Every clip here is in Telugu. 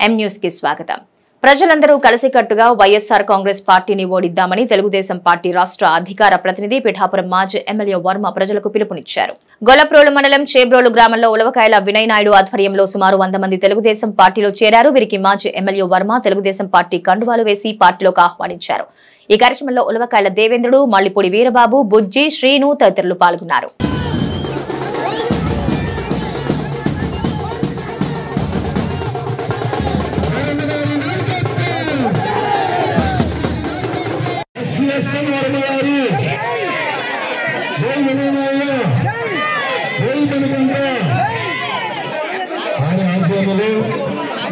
ఎం న్యూస్కి స్వాగతం. ప్రజలందరూ కలిసికట్టుగా వైఎస్ఆర్ కాంగ్రెస్ పార్టీని ఓడిద్దామని తెలుగుదేశం పార్టీ రాష్ట్ర అధికార ప్రతినిధి పిఠాపురం మాజీ ఎమ్మెల్యే వర్మ ప్రజలకు పిలుపునిచ్చారు. గొల్లప్రోలు మండలం చేబ్రోలు గ్రామంలో ఉలవకాయల వినయ్ నాయుడు ఆధ్వర్యంలో సుమారు వంద మంది తెలుగుదేశం పార్టీలో చేరారు. వీరికి మాజీ ఎమ్మెల్యే వర్మ తెలుగుదేశం పార్టీ కండువాలు వేసి పార్టీలోకి ఆహ్వానించారు. ఈ కార్యక్రమంలో ఉలవకాయల దేవేంద్రుడు మల్లిపూడి వీరబాబు బుజ్జి శ్రీను తదితరులు పాల్గొన్నారు. ఎస్ఎన్ వర్మ గారు జై వినయనాయ జై మనకంట ఆయన ఆధ్వర్యంలో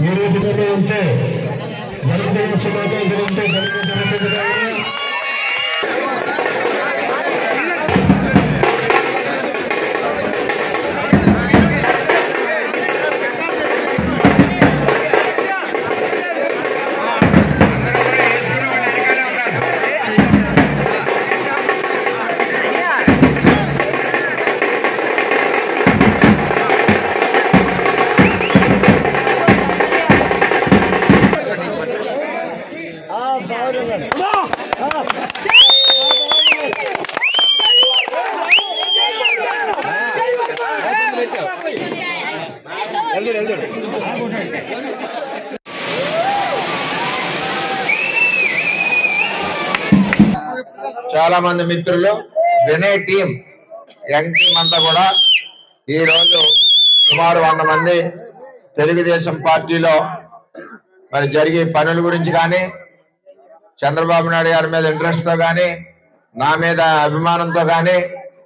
ఈ రోజు నిర్ణయంతో జన్మదిన ఘనంగా జరుగుతుంది చాలా మంది మిత్రులు వినయ్ టీం యంగ్ టీం అంతా కూడా ఈ రోజు సుమారు వంద మంది తెలుగుదేశం పార్టీలో మరి జరిగే పనుల గురించి కానీ చంద్రబాబు నాయుడు గారి మీద ఇంట్రెస్ట్తో కానీ నా మీద అభిమానంతో కానీ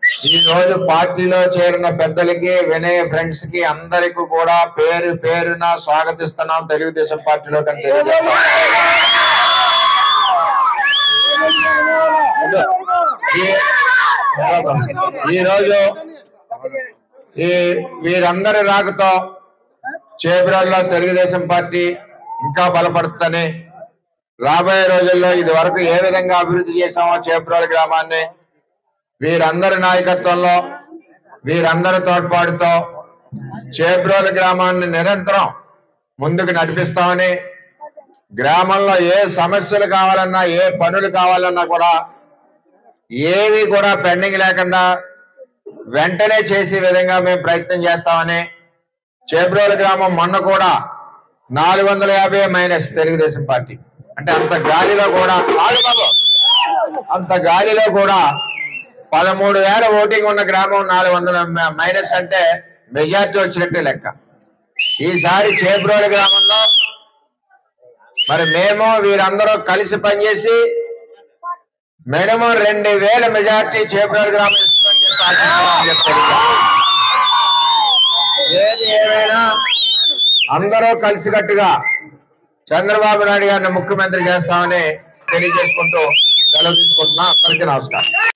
ఈ రోజు పార్టీలో చేరిన పెద్దలకి వినయ్ ఫ్రెండ్స్కి అందరికి కూడా పేరు పేరున స్వాగతిస్తున్నాం తెలుగుదేశం పార్టీలో కానీ ఈ- ఈ రోజు ఈ వీరందరి రాకతో చేబ్రాల్లో తెలుగుదేశం పార్టీ ఇంకా బలపడుతుందని రాబోయే రోజుల్లో ఇది వరకు ఏ విధంగా అభివృద్ధి చేశామో చేబ్రాల గ్రామాన్ని వీరందరి నాయకత్వంలో వీరందరి తోడ్పాటుతో చేబ్రోలు గ్రామాన్ని నిరంతరం ముందుకు నడిపిస్తామని గ్రామంలో ఏ సమస్యలు కావాలన్నా ఏ పనులు కావాలన్నా కూడా ఏవి కూడా పెండింగ్ లేకుండా వెంటనే చేసే విధంగా మేము ప్రయత్నం చేస్తామని చేబ్రోలు గ్రామం మొన్న కూడా నాలుగు వందల యాభై మైనస్ తెలుగుదేశం పార్టీ. అంటే అంత గాలిలో కూడా అంత గాలిలో కూడా పదమూడు వేల ఓటింగ్ ఉన్న గ్రామం నాలుగు వందల మైనస్ అంటే మెజార్టీ వచ్చినట్టు లెక్క. ఈసారి చేబ్రోలు గ్రామంలో మరి మేము వీరందరూ కలిసి పనిచేసి మినిమం రెండు వేల మెజార్టీ చేబ్రోలు గ్రామం ఏది ఏమైనా అందరూ కలిసికట్టుగా చంద్రబాబు నాయుడు గారిని ముఖ్యమంత్రి చేస్తామని తెలియజేసుకుంటూ సెలవు తీసుకుంటున్నా. అందరికీ నమస్కారం.